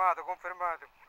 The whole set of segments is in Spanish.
confermato, confermato.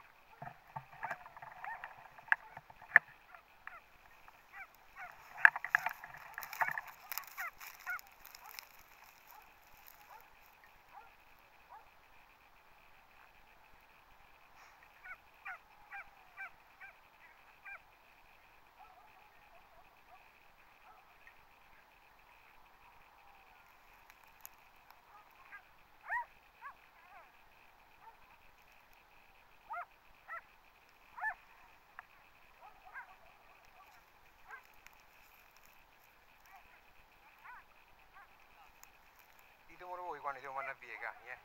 关掉关到别关，耶。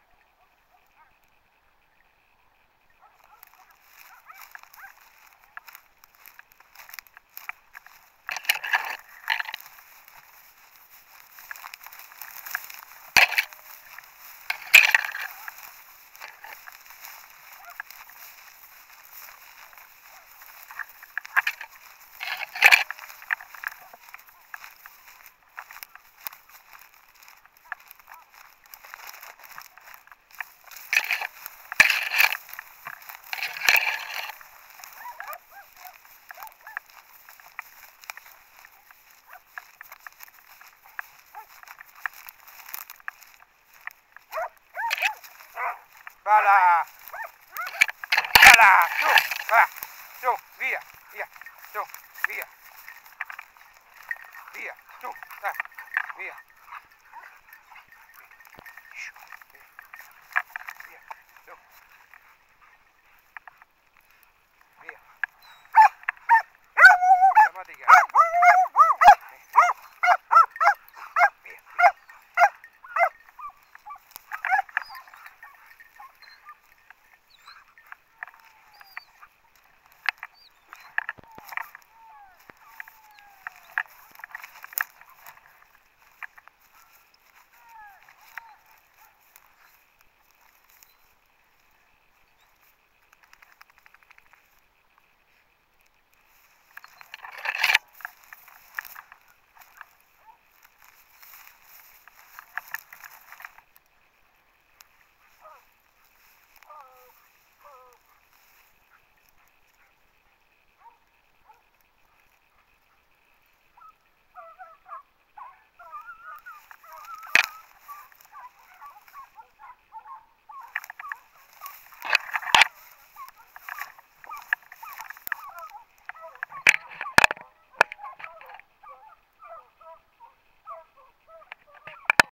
Bala! Bala! Su, va, via, via, su, via. Via, su, va, via.